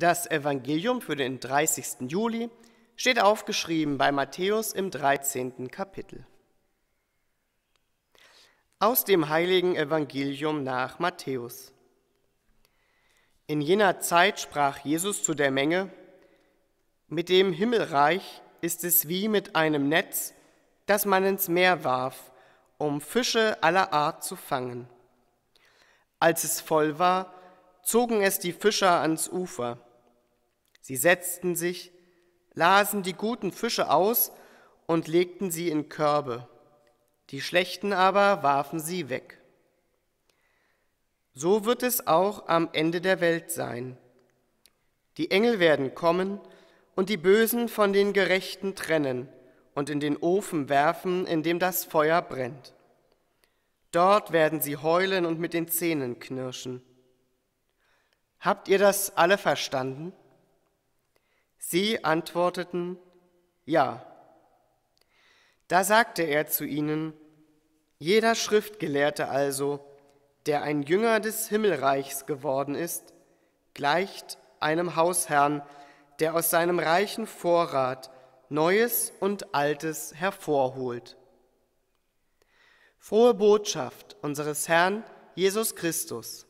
Das Evangelium für den 30. Juli steht aufgeschrieben bei Matthäus im 13. Kapitel. Aus dem heiligen Evangelium nach Matthäus. In jener Zeit sprach Jesus zu der Menge, mit dem Himmelreich ist es wie mit einem Netz, das man ins Meer warf, um Fische aller Art zu fangen. Als es voll war, zogen es die Fischer ans Ufer. Sie setzten sich, lasen die guten Fische aus und legten sie in Körbe, die schlechten aber warfen sie weg. So wird es auch am Ende der Welt sein. Die Engel werden kommen und die Bösen von den Gerechten trennen und in den Ofen werfen, in dem das Feuer brennt. Dort werden sie heulen und mit den Zähnen knirschen. Habt ihr das alle verstanden? Sie antworteten, ja. Da sagte er zu ihnen, jeder Schriftgelehrte also, der ein Jünger des Himmelreichs geworden ist, gleicht einem Hausherrn, der aus seinem reichen Vorrat Neues und Altes hervorholt. Frohe Botschaft unseres Herrn Jesus Christus.